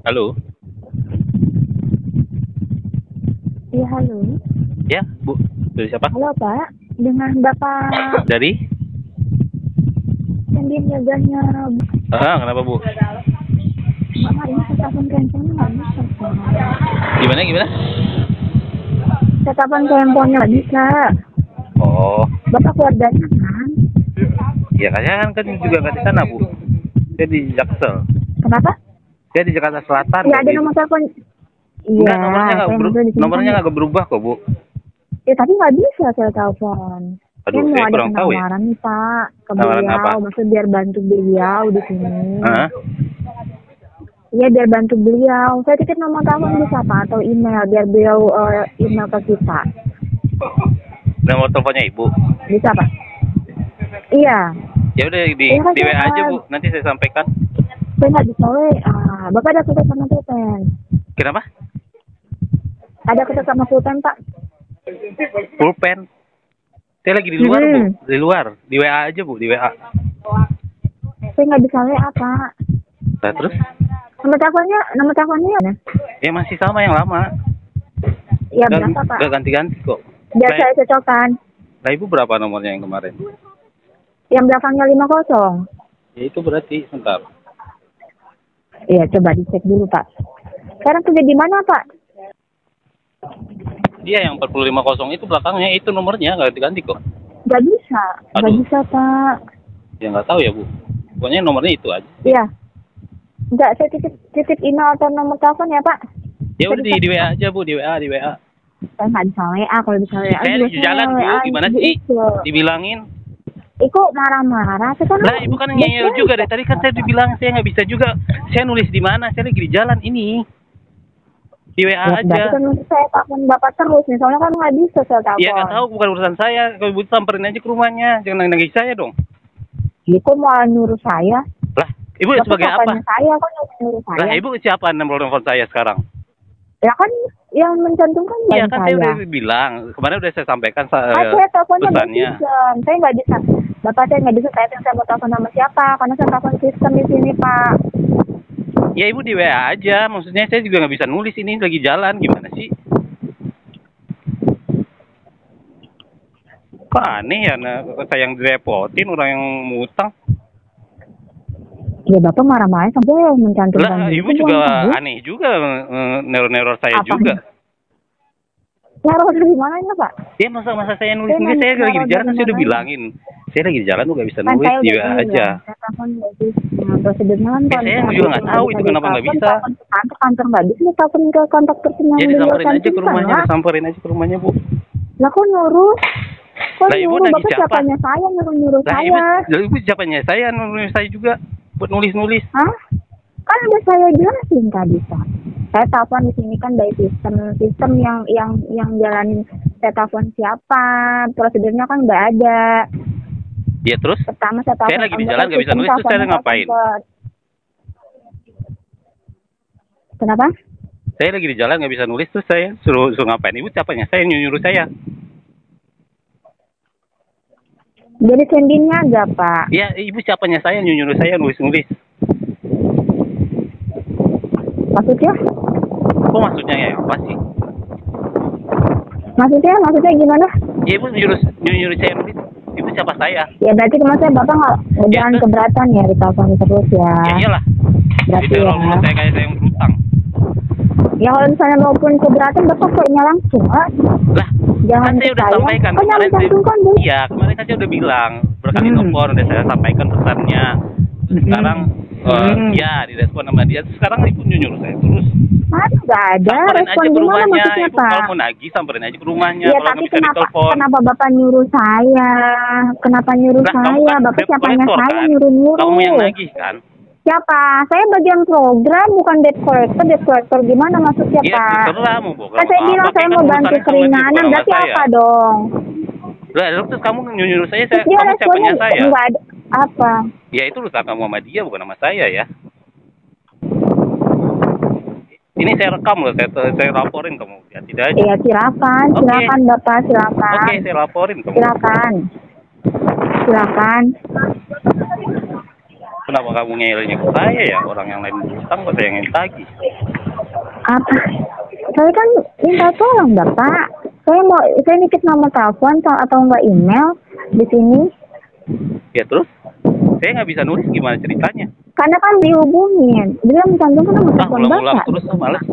Halo. Iya halo. Ya, Bu. Dari siapa? Halo Pak. Dengan Bapak Dari? yang dia jaganya Ah, kenapa, Bu? Bapak ini tetapan handphone nggak bisa. Gimana, gimana? Tetapan handphonenya nggak bisa. Oh, Bapak keluarganya kan? ya saya kan, kan juga nggak di sana, Bu. Saya di Jaksel. Kenapa? Saya di Jakarta Selatan. Ya ada Jadi- nomor telepon. Iya. Enggak, nomornya nggak saya beru- ngobrol di sini nomornya kan. nggak berubah kok, Bu. Ya tapi nggak bisa saya telepon. Aduh, saya saya ada kurang tahu ya. nih Pak ke Penawaran beliau, apa? maksud biar bantu beliau di sini. Hah? Iya biar bantu beliau. Saya titip nomor telepon bisa Pak atau email biar beliau eh, email ke kita. Nomor teleponnya Ibu. Bisa Pak? Iya. Ya udah di, Iya, kan, di WA aja. Bu. Nanti saya sampaikan. Saya nggak bisa WA. Bapak ada ketemu sama pulpen. Kenapa? Ada ketemu sama pulpen Pak. Pulpen. Saya lagi di luar, Bu. Hmm. Di luar. Di WA aja, Bu. Di WA. Saya nggak bisa WA Pak. Nah, terus? Nomor teleponnya, nomor teleponnya ya? Ya masih sama yang lama. Ya Nggak- berapa Pak? nggak ganti-ganti kok. Biar Nah, saya cocokkan. Nah, Ibu berapa nomornya yang kemarin? Yang belakangnya 50. Ya itu berarti sebentar. Iya, coba dicek dulu, Pak. Sekarang kerja di mana, Pak? Dia yang 450 itu belakangnya itu nomornya nggak ganti-ganti kok. Gak bisa. Gak Aduh. bisa, Pak. Ya nggak tahu ya, Bu. Pokoknya nomornya itu aja. Iya. Enggak, saya titip, titip email atau nomor telepon ya, Pak. Ya udah di, di WA aja, Bu, di WA, di WA. Saya nggak bisa WA, kalau bisa WA. Saya di jalan, Bu. Gimana sih? Dibilangin. Iku marah-marah. Saya kan Lah, Ibu kan ngeyel juga dari tadi kan saya dibilang saya nggak bisa juga. Saya nulis di mana? Saya lagi di jalan ini. Di WA Ya, aja. kan saya telepon Bapak terus nih, soalnya kan nggak bisa saya telepon. Ya nggak tahu, bukan urusan saya. Kalau Ibu samperin aja ke rumahnya. Jangan nangis saya dong. Iku mau nyuruh saya. Lah, Ibu Bapak sebagai apa? saya, kok nyuruh saya? Lah, Ibu siapa nomor telepon saya sekarang? Ya kan yang mencantumkan Iya bukan kan saya udah bilang. Kemarin udah saya sampaikan sa- Ah, saya teleponnya pesannya. Saya nggak bisa. Bapak saya nggak bisa saya saya mau telepon sama siapa karena saya telepon sistem di sini Pak. Ya Ibu di WA aja. Maksudnya saya juga nggak bisa nulis ini lagi jalan. Gimana sih? Kok aneh ya, nah, saya yang direpotin orang yang ngutang. Ya Bapak marah-marah sampai mencantumkan. Lah, Ibu juga Bang. aneh juga eh, neror-neror saya Apa? juga. Naruh dari mananya Pak? Ya masa masa saya nulis Saya nulis saya lagi di jalan saya udah bilangin. Saya lagi di jalan tuh nggak bisa nulis WA bilang, aja. Saya telepon nggak bisa. Nah, prosedurnya kan Ya, saya juga nggak tahu itu kenapa nggak bisa. Kantor, kantor nggak bisa. Telepon ke kontak Ya beliau disamperin aja ke rumahnya, lah. disamperin aja ke rumahnya Bu. Lah kok nyuruh? Kok Lah, Ibu nyuruh? Bapak siapa? siapanya saya nyuruh-nyuruh Lah saya? ibu, lah, ibu siapanya saya nulis saya juga buat nulis-nulis. Hah? Kan udah saya jelasin tadi Pak. Saya telepon di sini kan dari sistem sistem yang yang yang jalanin saya telepon siapa prosedurnya kan nggak ada. Ya terus Pertama saya. Saya lagi di jalan, nggak bisa nulis, terus saya ngapain? ke- Kenapa? saya lagi di jalan nggak bisa nulis terus saya suruh suruh ngapain? Ibu siapanya? Saya nyuruh nyuruh saya. Jadi sendinnya aja Pak. Ya ibu siapanya saya nyuruh nyuruh saya nulis nulis. Maksudnya? Kok maksudnya ya apa sih? Maksudnya maksudnya gimana? Ya ibu nyuruh nyuruh saya nulis. Ibu siapa saya? Ya berarti maksudnya Bapak nggak jangan terus? keberatan ya ditelepon terus ya. Ya iyalah. Berarti Itu ya. menurut saya kayak saya yang berutang. Ya kalau misalnya maupun keberatan Bapak kayaknya langsung ah. Lah, Jangan kan saya udah sampaikan Kan yang saya- Bu. Iya, kemarin kan saya udah bilang berkali Hmm. telepon udah saya sampaikan pesannya. Terus Sekarang eh, Hmm. ya direspon sama dia. Sekarang ibu nyuruh saya terus. Mana nggak ada samperin respon aja ke gimana rumahnya. maksudnya Ibu kalau Pak? mau nagih samperin aja ke rumahnya. Ya kalau tapi kenapa ditelepon. kenapa Bapak nyuruh saya? Kenapa nyuruh kamu saya? kan Bapak siapanya saya kan? nyuruh nyuruh. Kamu yang nagih kan? Siapa? Saya bagian program bukan debt collector. Debt collector gimana maksudnya Iya, Pak? terserah mau Kan saya bilang saya mau bantu keringanan. Berarti apa dong? Lah, terus kamu nyuruh saya, saya kamu siapanya saya? nggak ada apa? Ya itu sama dia bukan sama saya ya. Ini saya rekam loh, saya, saya laporin kamu. Ya tidak aja. Ya silakan, silakan Bapak, silakan. Oke, saya laporin kamu. Silakan. Silakan. Kenapa kamu ngelnya ke saya ya? Orang yang lain berutang kok saya yang tagih. Apa? Saya kan minta tolong Bapak. Saya mau saya nitip nomor telepon atau- atau enggak email di sini. Ya terus? Saya nggak bisa nulis gimana ceritanya. Karena kan dihubungin. Dia mencantumkan nomor Ah, terus ah, males.